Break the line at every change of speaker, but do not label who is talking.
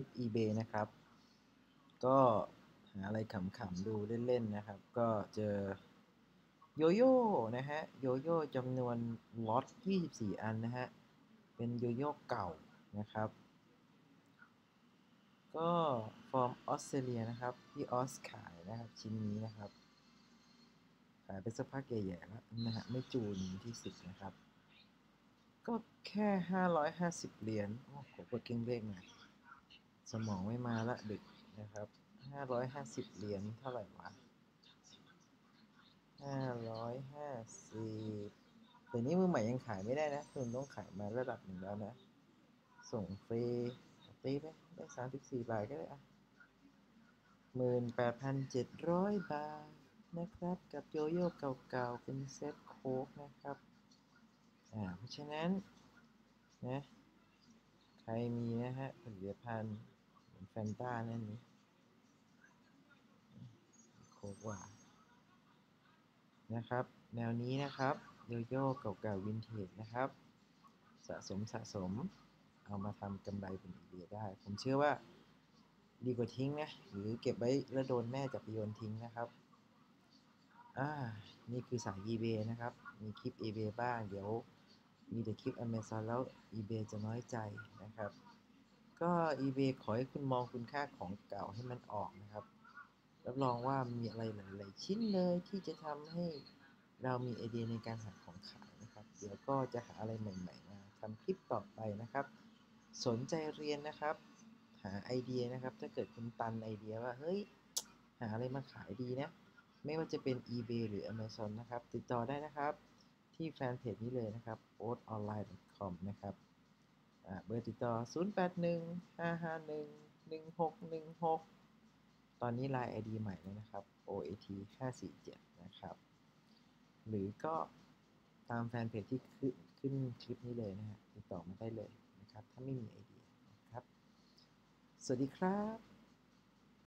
ลิป eBay นะครับ ก็หาอะไรขำๆดูเล่นๆนะครับ ก็เจอโยโย่นะฮะโยโย่จำนวนล็อต24 อันนะฮะ เป็นโยโย่เก่านะครับ ก็ from ออสเตรเลียนะครับที่ออสขายนะครับ ชิ้นนี้นะครับ ขายไปสักพักใหญ่ๆแล้วนะฮะ เมื่อ June ที่สิบนะครับ ก็แค่ 550 เหรียญโอ้โหกดเก่งเลขหน่อย สมองไม่มาละดึกนะครับ550เหรียญเท่าไหร่วะ550แต่นี้มือใหม่ยังขายไม่ได้นะคุณต้องขายมาระดับหนึ่งแล้วนะ ส่งฟรีตีไปได้34บาทก็ได้อะ18,700บาทนะครับ กับโยโย่เก่าๆ เป็นเซ็ตโค้กนะครับ อ่า เพราะฉะนั้น นะ ใครมีนะฮะผลิตภัณฑ์ แฟนต้านั่นนี่โคล่า นะครับ แนวนี้นะครับโยโย่เก่าๆวินเทจนะครับ สะสมสะสม เอามาทำกำไรเป็นอีเดียได้ ผมเชื่อว่าดีกว่าทิ้งนะ หรือเก็บไว้แล้วโดนแม่จับไปโยนทิ้งนะครับ อ่า นี่คือสาย eBay นะครับ มีคลิป eBay บ้าง เดี๋ยวมีแต่คลิป Amazon แล้ว eBay จะน้อยใจนะครับ ก็ eBay ขอให้คุณมองคุณค่าของเก่าให้มันออกนะครับ รับรองว่ามีอะไรหลายๆชิ้นเลยที่จะทำให้เรามีไอเดียในการหาของขายนะครับ เดี๋ยวก็จะหาอะไรใหม่ ๆ มาทำคลิปต่อไปนะครับ สนใจเรียนนะครับ หาไอเดียนะครับ ถ้าเกิดคุณตันไอเดียว่า เฮ้ย หาอะไรมาขายดีนะ ไม่ว่าจะเป็น eBay หรือ Amazon นะครับ ติดต่อได้นะครับ ที่แฟนเพจนี้เลยนะครับ oatonline.com นะครับ เบอร์ติดต่อ 0815511616 ตอนนี้ไลน์ ID ใหม่แล้วนะครับ oat 547นะครับ หรือก็ตามแฟนเพจที่ขึ้นขึ้นคลิปนี้เลยนะฮะติดต่อมาได้เลยนะครับ ถ้าไม่มีไอเดียนะครับ สวัสดีครับ